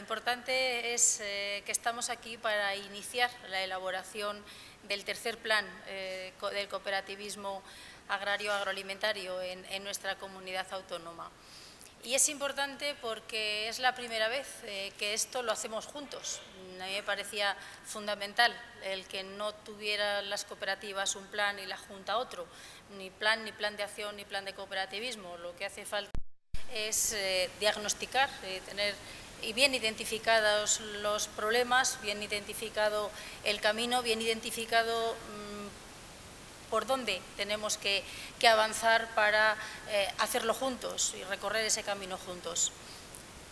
importante es eh, que estamos aquí para iniciar la elaboración del tercer plan eh, del cooperativismo agrario agroalimentario en, nuestra comunidad autónoma. Y es importante porque es la primera vez eh, que esto lo hacemos juntos. A mí me parecía fundamental el que no tuvieran las cooperativas un plan y la Junta otro, ni plan, ni plan de acción, ni plan de cooperativismo. Lo que hace falta es diagnosticar, tener y bien identificados los problemas, bien identificado el camino, bien identificado mm, por dónde tenemos que, avanzar para eh, hacerlo juntos y recorrer ese camino juntos.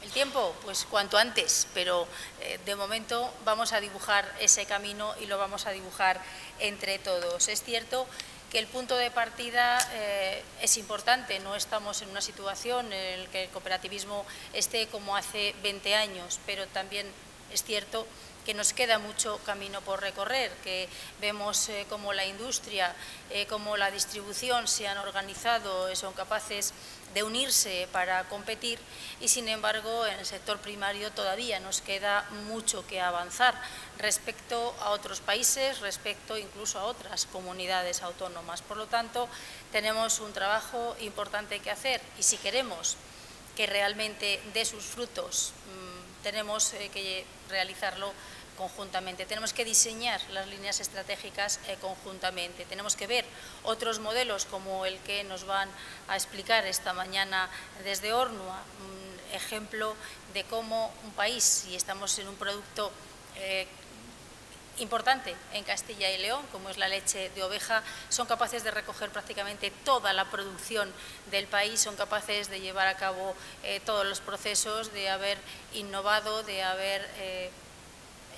El tiempo, pues cuanto antes, pero eh, de momento vamos a dibujar ese camino y lo vamos a dibujar entre todos. Es cierto que el punto de partida eh, es importante, no estamos en una situación en la que el cooperativismo esté como hace 20 años, pero también es cierto que nos queda mucho camino por recorrer, que vemos eh, como la industria, eh, como la distribución se han organizado, son capaces de unirse para competir y sin embargo en el sector primario todavía nos queda mucho que avanzar respecto a otros países, respecto incluso a otras comunidades autónomas. Por lo tanto, tenemos un trabajo importante que hacer y si queremos que realmente dé sus frutos, mm, tenemos eh, que realizarlo conjuntamente. Tenemos que diseñar las líneas estratégicas eh, conjuntamente. Tenemos que ver otros modelos como el que nos van a explicar esta mañana desde Ornua, un ejemplo de cómo un país, si estamos en un producto eh, importante en Castilla y León, como es la leche de oveja, son capaces de recoger prácticamente toda la producción del país, son capaces de llevar a cabo eh, todos los procesos, de haber innovado, de haber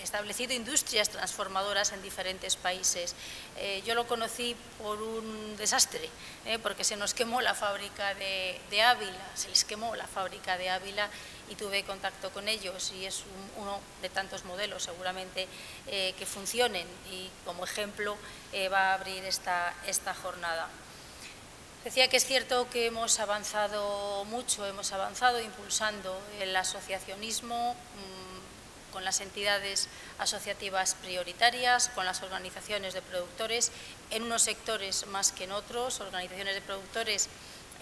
establecido industrias transformadoras en diferentes países. Eh, yo lo conocí por un desastre, eh, porque se nos quemó la fábrica de, Ávila, se les quemó la fábrica de Ávila y tuve contacto con ellos y es uno de tantos modelos seguramente eh, que funcionen y como ejemplo va a abrir esta, esta jornada. Decía que es cierto que hemos avanzado mucho, hemos avanzado impulsando el asociacionismo, mm, con las entidades asociativas prioritarias, con las organizaciones de productores, en unos sectores más que en otros, organizaciones de productores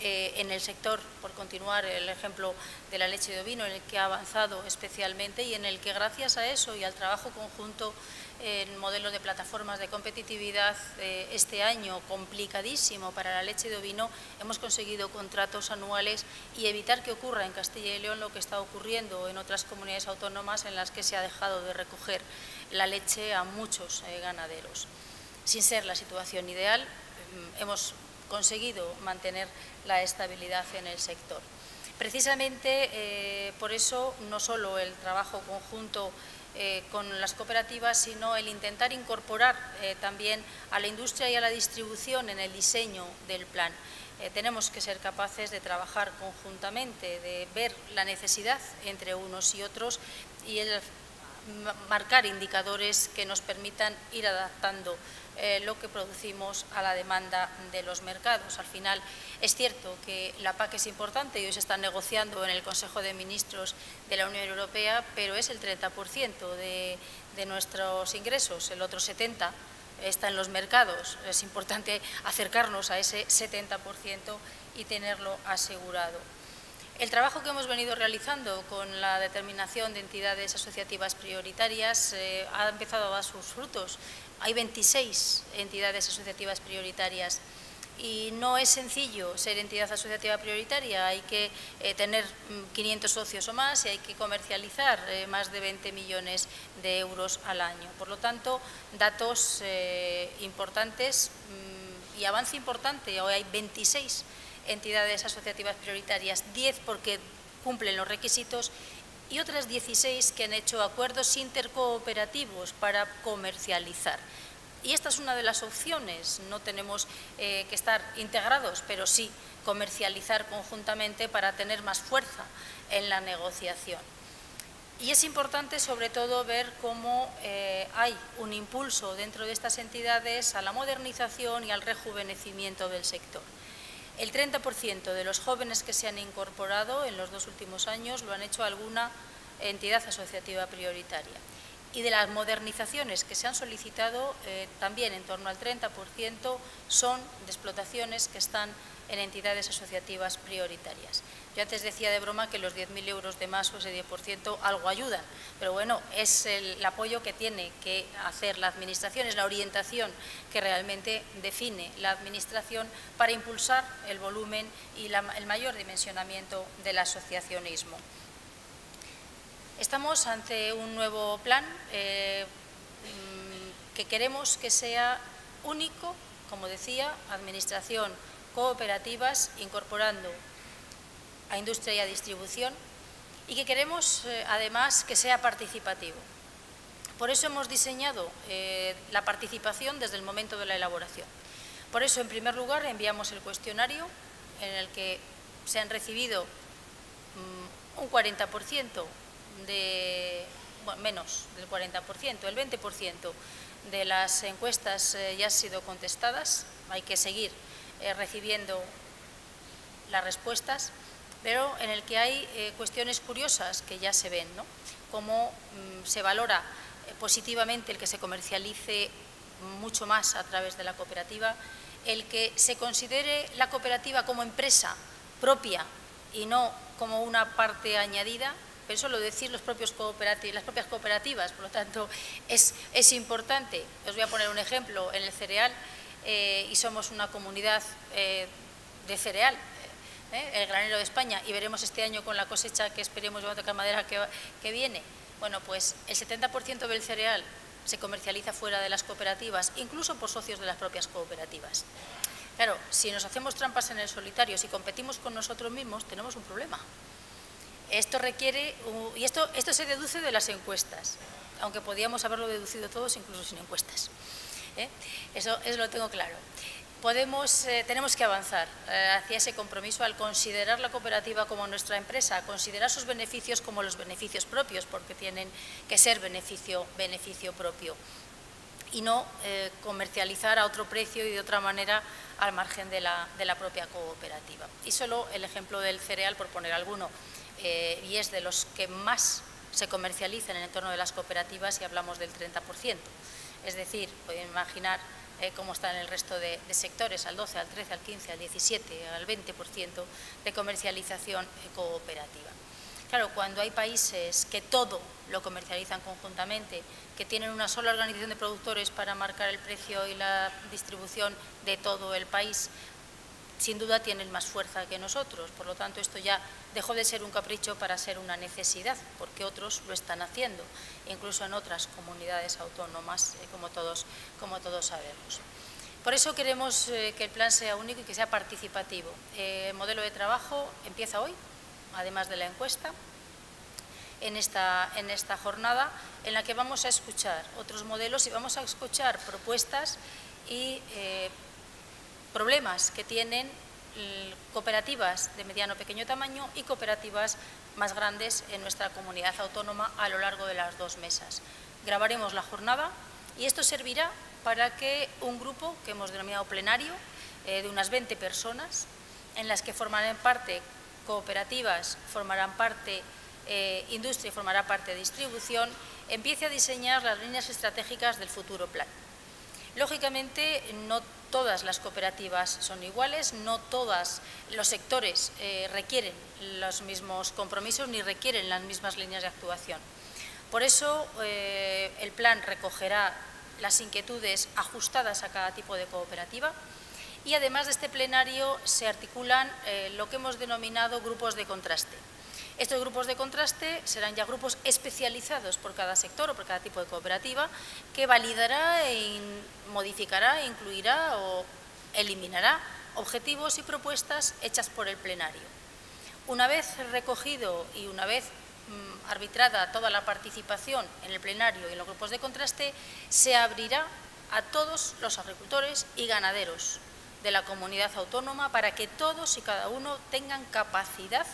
eh, en el sector, por continuar el ejemplo de la leche de ovino, en el que ha avanzado especialmente y en el que gracias a eso y al trabajo conjunto en modelos de plataformas de competitividad eh, este año complicadísimo para la leche de ovino, hemos conseguido contratos anuales y evitar que ocurra en Castilla y León lo que está ocurriendo en otras comunidades autónomas en las que se ha dejado de recoger la leche a muchos eh, ganaderos. Sin ser la situación ideal, mm, hemos conseguido mantener la estabilidad en el sector. Precisamente eh, por eso no solo el trabajo conjunto eh, con las cooperativas, sino el intentar incorporar eh, también a la industria y a la distribución en el diseño del plan. tenemos que ser capaces de trabajar conjuntamente, de ver la necesidad entre unos y otros y el marcar indicadores que nos permitan ir adaptando eh, lo que producimos a la demanda de los mercados. Al final es cierto que la PAC es importante y hoy se está negociando en el Consejo de Ministros de la Unión Europea, pero es el 30% de, de nuestros ingresos, el otro 70% está en los mercados. Es importante acercarnos a ese 70% y tenerlo asegurado. El trabajo que hemos venido realizando con la determinación de entidades asociativas prioritarias eh, ha empezado a dar sus frutos. Hay 26 entidades asociativas prioritarias y no es sencillo ser entidad asociativa prioritaria, hay que eh, tener 500 mm, socios o más y hay que comercializar eh, más de 20 millones de euros al año. Por lo tanto, datos importantes mm, y avance importante, hoy hay 26 entidades asociativas prioritarias, 10 porque cumplen los requisitos y otras 16 que han hecho acuerdos intercooperativos para comercializar. Y esta es una de las opciones, no tenemos eh, que estar integrados, pero sí comercializar conjuntamente para tener más fuerza en la negociación. Y es importante sobre todo ver cómo eh, hay un impulso dentro de estas entidades a la modernización y al rejuvenecimiento del sector. El 30% de los jóvenes que se han incorporado en los dos últimos años lo han hecho alguna entidad asociativa prioritaria. Y de las modernizaciones que se han solicitado, eh, también en torno al 30% son de explotaciones que están en entidades asociativas prioritarias. Yo antes decía de broma que los 10.000 euros de más o ese 10% algo ayudan, pero bueno, es el, apoyo que tiene que hacer la Administración, es la orientación que realmente define la Administración para impulsar el volumen y el mayor dimensionamiento del asociacionismo. Estamos ante un nuevo plan eh, mm, que queremos que sea único, como decía, Administración cooperativas incorporando a industria y a distribución y que queremos eh, además que sea participativo. Por eso hemos diseñado eh, la participación desde el momento de la elaboración. Por eso, en primer lugar, enviamos el cuestionario en el que se han recibido mm, un 40% de, menos del 40%, el 20% de las encuestas eh, ya han sido contestadas, hay que seguir eh, recibiendo las respuestas, pero en el que hay eh, cuestiones curiosas que ya se ven, ¿no? cómo mm, se valora positivamente el que se comercialice mucho más a través de la cooperativa, el que se considere la cooperativa como empresa propia y no como una parte añadida, pero eso lo decir los propios las propias cooperativas, por lo tanto es, es importante. Os voy a poner un ejemplo, en el cereal eh, y somos una comunidad eh, de cereal, eh, el granero de España, y veremos este año con la cosecha que esperemos de otra madera que, que viene. Bueno, pues el 70% del cereal se comercializa fuera de las cooperativas, incluso por socios de las propias cooperativas. Claro, si nos hacemos trampas en el solitario, si competimos con nosotros mismos, tenemos un problema. Esto requiere, y esto, se deduce de las encuestas, aunque podíamos haberlo deducido todos incluso sin encuestas. ¿eh? Eso, lo tengo claro. Podemos, eh, tenemos que avanzar eh, hacia ese compromiso al considerar la cooperativa como nuestra empresa, considerar sus beneficios como los beneficios propios, porque tienen que ser beneficio, beneficio propio, y no comercializar a otro precio y de otra manera al margen de la, de la, propia cooperativa. Y solo el ejemplo del cereal, por poner alguno, y es de los que más se comercializan en el entorno de las cooperativas y hablamos del 30%. Es decir, pueden imaginar eh, cómo está en el resto de, sectores, al 12, al 13, al 15, al 17, al 20% de comercialización cooperativa. Claro, cuando hay países que todo lo comercializan conjuntamente, que tienen una sola organización de productores para marcar el precio y la distribución de todo el país, sin duda tienen más fuerza que nosotros. Por lo tanto, esto ya dejó de ser un capricho para ser una necesidad, porque otros lo están haciendo, incluso en otras comunidades autónomas, eh, como, todos, como todos sabemos. Por eso queremos eh, que el plan sea único y que sea participativo. Eh, el modelo de trabajo empieza hoy, además de la encuesta, en esta, en esta jornada, en la que vamos a escuchar otros modelos y vamos a escuchar propuestas y problemas que tienen cooperativas de mediano pequeño tamaño y cooperativas más grandes en nuestra comunidad autónoma a lo largo de las dos mesas. Grabaremos la jornada y esto servirá para que un grupo que hemos denominado plenario, eh, de unas 20 personas, en las que formarán parte cooperativas, formarán parte eh, industria y formará parte distribución, empiece a diseñar las líneas estratégicas del futuro plan. Lógicamente, no todas las cooperativas son iguales, no todos los sectores eh, requieren los mismos compromisos ni requieren las mismas líneas de actuación. Por eso, eh, el plan recogerá las inquietudes ajustadas a cada tipo de cooperativa y además de este plenario se articulan eh, lo que hemos denominado grupos de contraste. Estos grupos de contraste serán ya grupos especializados por cada sector o por cada tipo de cooperativa que validará, e modificará, incluirá o eliminará objetivos y propuestas hechas por el plenario. Una vez recogido y una vez mm, arbitrada toda la participación en el plenario y en los grupos de contraste, se abrirá a todos los agricultores y ganaderos de la comunidad autónoma para que todos y cada uno tengan capacidad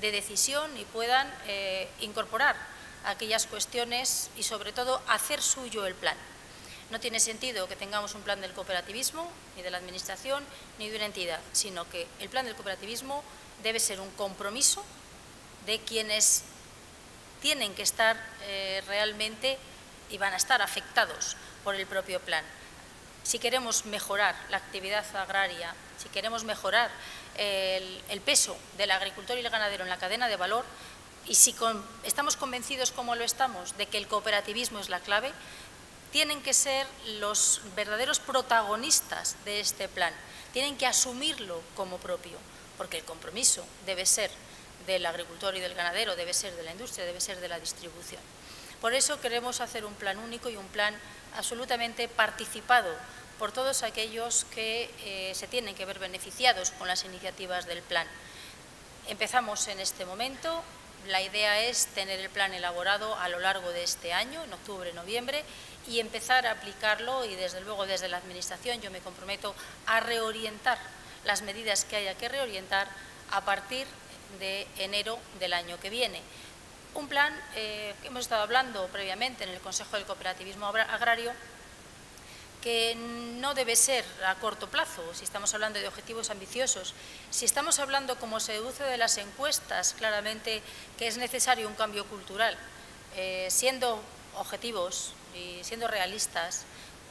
de decisión y puedan eh, incorporar aquellas cuestiones y sobre todo hacer suyo el plan. No tiene sentido que tengamos un plan del cooperativismo, ni de la Administración, ni de una entidad, sino que el plan del cooperativismo debe ser un compromiso de quienes tienen que estar realmente y van a estar afectados por el propio plan. Si queremos mejorar la actividad agraria, si queremos mejorar el, peso del agricultor y el ganadero en la cadena de valor, y si estamos convencidos, como lo estamos, de que el cooperativismo es la clave, tienen que ser los verdaderos protagonistas de este plan, tienen que asumirlo como propio, porque el compromiso debe ser del agricultor y del ganadero, debe ser de la industria, debe ser de la distribución. Por eso queremos hacer un plan único y un plan absolutamente participado por todos aquellos que eh, se tienen que ver beneficiados con las iniciativas del plan. Empezamos en este momento, la idea es tener el plan elaborado a lo largo de este año, en octubre, noviembre, y empezar a aplicarlo y desde luego desde la Administración yo me comprometo a reorientar las medidas que haya que reorientar a partir de enero del año que viene. Un plan eh, que hemos estado hablando previamente en el Consejo del Cooperativismo Agrario que no debe ser a corto plazo, si estamos hablando de objetivos ambiciosos. Si estamos hablando, como se deduce de las encuestas, claramente que es necesario un cambio cultural, eh, siendo objetivos y siendo realistas,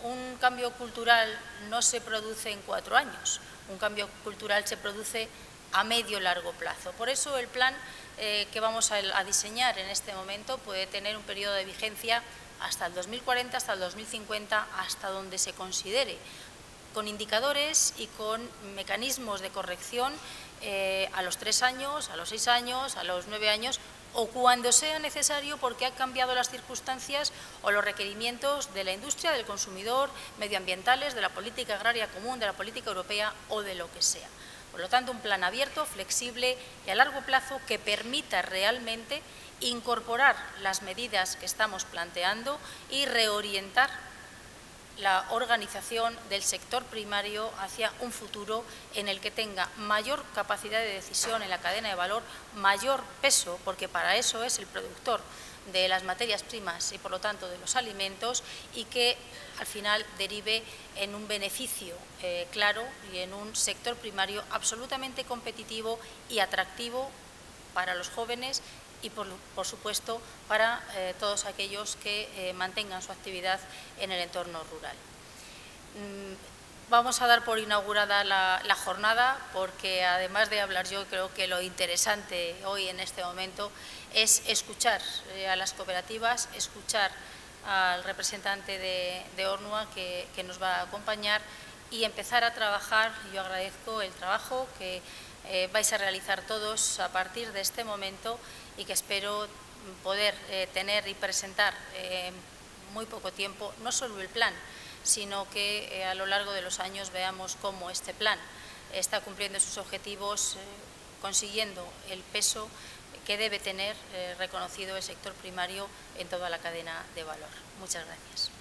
un cambio cultural no se produce en cuatro años, un cambio cultural se produce a medio largo plazo. Por eso el plan eh, que vamos a, diseñar en este momento puede tener un periodo de vigencia hasta el 2040, hasta el 2050, hasta donde se considere, con indicadores y con mecanismos de corrección eh, a los tres años, a los seis años, a los nueve años o cuando sea necesario porque han cambiado las circunstancias o los requerimientos de la industria, del consumidor, medioambientales, de la política agraria común, de la política europea o de lo que sea. Por lo tanto, un plan abierto, flexible y a largo plazo que permita realmente incorporar las medidas que estamos planteando y reorientar la organización del sector primario hacia un futuro en el que tenga mayor capacidad de decisión en la cadena de valor, mayor peso, porque para eso es el productor de las materias primas y por lo tanto de los alimentos y que al final derive en un beneficio eh, claro y en un sector primario absolutamente competitivo y atractivo para los jóvenes y por, supuesto para eh, todos aquellos que eh, mantengan su actividad en el entorno rural. Mm, Vamos a dar por inaugurada la, jornada porque además de hablar yo creo que lo interesante hoy en este momento es escuchar eh, a las cooperativas, escuchar al representante de, de Ornua que, nos va a acompañar y empezar a trabajar. Yo agradezco el trabajo que vais a realizar todos a partir de este momento y que espero poder eh, tener y presentar en muy poco tiempo no solo el plan, sino que eh, a lo largo de los años veamos cómo este plan está cumpliendo sus objetivos, eh, consiguiendo el peso que debe tener eh, reconocido el sector primario en toda la cadena de valor. Muchas gracias.